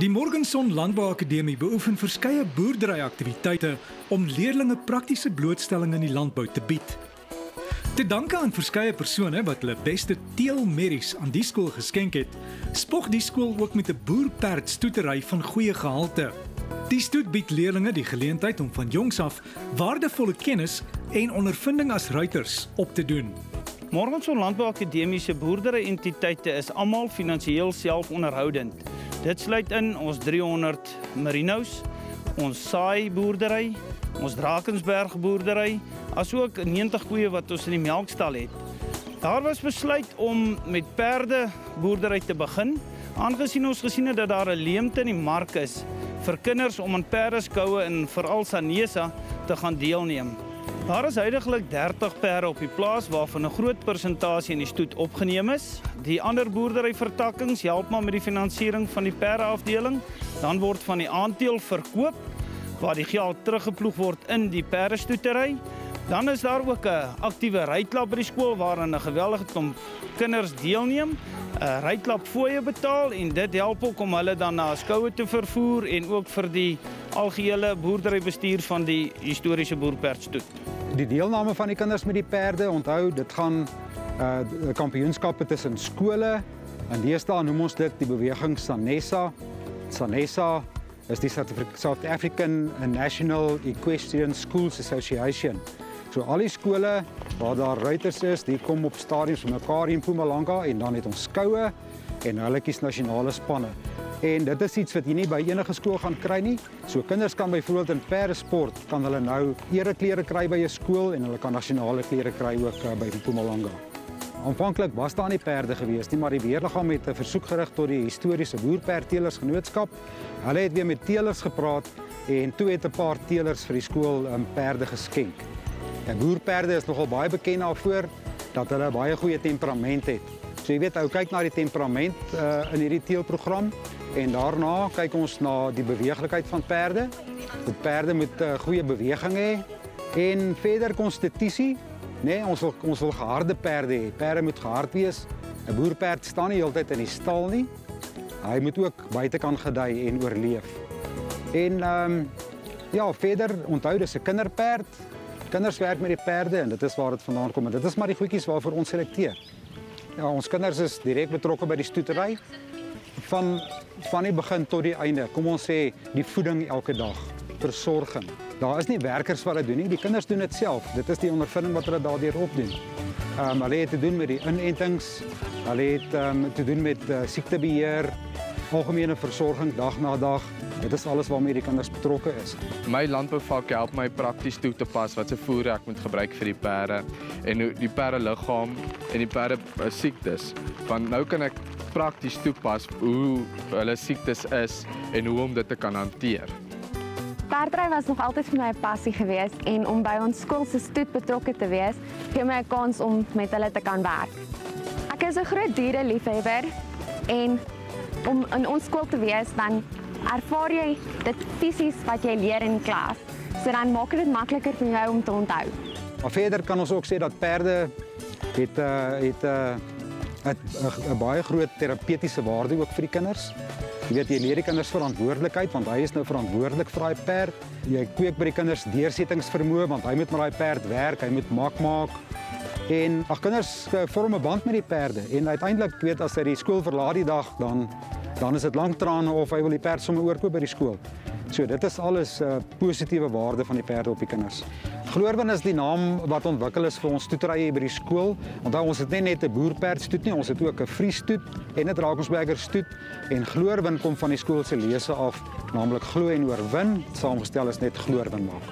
Die Morgenson Landbouakademie beoefen verskeie boerderyaktiwiteite om leerders praktiese blootstelling in die landbou te bied. Te danke aan verskeie persone wat hulle beste teelmerries aan die skool geskenk het, spog die skool ook met 'n boerperd stoetery van goeie gehalte. Die stoet bied leerders die geleentheid om van jongs af waardevolle kennis en ondervinding as ruiters op te doen. Morgenson Landbouakademie se boerdery entiteite is almal finansiëel selfonderhoudend. Dit sluit in ons 300 merinos, ons saai boerdery, ons Drakensberg boerdery, asook 90 koeie wat ons in die melkstal het. Daar was besluit om met perde boerdery te begin, aangesien ons gesien het dat daar 'n leemte in die mark is vir kinders om aan perdeskoue in veral Sanesa te gaan deelneem. Daar is heidaglik 30 perde op die plaas waarvan 'n groot persentasie in die stoet opgeneem is. Die ander boerderyvertakkings help maar met die finansiering van die perdeafdeling. Dan word van die aandeel verkoop waar die geld teruggeploeg word in die perdestoetery. Dan is daar ook 'n aktiewe ryklap by die skool waarin 'n geweldige klomp kinders deelneem. 'n Ryklap fooie betaal en dit help ook om hulle dan na skoue te vervoer en ook vir die algehele boerderybestuur van die historiese boerperdstoet. Die deelname van die kinders met die perde, onthou, dit gaan uh kampioenskappe tussen skole. En deesdae noem ons dit die beweging Sanessa. Sanessa is die South African National Equestrian Schools Association. So al die skole waar daar ruiters is, die kom op stadiums van mekaar in Mpumalanga en dan het ons skoue en hulle kies nasionale spanne. En dit is iets wat jy nie by enige skool gaan kry nie. So kinders kan byvoorbeeld in perdesport kan hulle nou ereklere kry by 'n skool en hulle kan nasionale klere kry ook uh, by Mpumalanga. Aanvanklik was daar nie perde gewees nie, maar die weerliggaam het 'n versoek gerig tot die historiese boerperdteelers genootskap. Hulle het weer met teelers gepraat en toe het 'n paar teelers vir die skool um, perde geskenk. En is nogal baie bekend daarvoor dat hulle baie goeie temperament het. So jy weet, ou kyk na die temperament uh, in hierdie teelprogram en daarna kyk ons na die beweeglikheid van perde. Die perde moet uh, goeie beweging hê en verder konstitusie? Nee, ons wil ons wil geharde perde hê. Perde moet gehard wees. 'n Boerperd staan nie heeltyd in die stal nie. Hy moet ook buite kan gedei en oorleef. En ehm ja, verder onthou dis 'n kinderperd. Kinders werk met die perde en dit is waar dit vandaan kom en dit is maar die goedjies waarvoor ons selekteer. Ja, ons kinders is direk betrokke by die stoetery van van die begin tot die einde. Kom ons sê die voeding elke dag, versorging. Daar is nie werkers wat dit doen nie, die kinders doen dit self. Dit is die ondervinding wat hulle daardeur opdoen. Ehm um, hulle het te doen met die inentings, hulle het ehm te doen met uh, siektebeheer, algemene versorging dag na dag. Dit is alles waarmee die kinders betrokke is. My landbouvak help my prakties toe te pas wat se voer ek moet gebruik vir die perde en hoe die perde liggaam en die perde uh, siektes. Want nou kan ek prakties toepas hoe hulle siektes is en hoe om dit te kan hanteer. Perdry was nog altyd vir my 'n passie geweest en om by ons skool se stoet betrokke te wees, gee my 'n kans om met hulle te kan werk. Ek is 'n groot diereliefhebber en om in ons skool te wees, dan ervaar jy dit fisies wat jy leer in klas. So dan maak dit makliker vir jou om te onthou. Maar verder kan ons ook sê dat perde het 'n uh, het 'n uh, 'n baie groot terapeutiese waarde ook vir die kinders. Jy weet jy leer die kinders verantwoordelikheid want hy is nou verantwoordelik vir daai perd. Jy kweek by die kinders deursettingsvermoë want hy moet met daai perd werk, hy moet mak maak. En ag kinders eh, vorm 'n band met die perde en uiteindelik weet as hy die skool verlaat die dag dan dan is dit lank trane of hy wil die perd sommer oorkoop by die skool. So dit is alles 'n uh, positiewe waarde van die perde op die kinders. Gloorwin is die naam wat ontwikkel is vir ons stoeterye by die skool. Onthou ons het nie net 'n boerperd stoet nie, ons het ook 'n vriesstoet en 'n Drakensberger stoet en Gloorwin kom van die skool se lese af, naamlik glo en oorwin, saamgestel is net Gloorwin maak.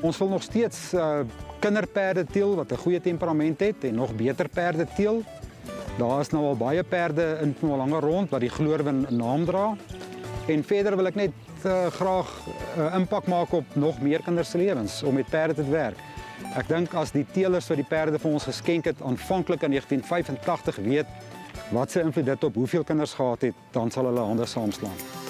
Ons wil nog steeds uh, kinderperde teel wat 'n goeie temperament het en nog beter perde teel. Daar is nou al baie perde in Mpumalanga rond wat die Gloorwin naam dra. En verder wil ek net uh, graag 'n uh, impak maak op nog meer kinders se lewens om met perde te werk. Ek dink as die teelers wat die perde vir ons geskenk het aanvanklik in 1985 weet wat se invloed dit op hoeveel kinders gehad het, dan sal hulle hande saamslaan.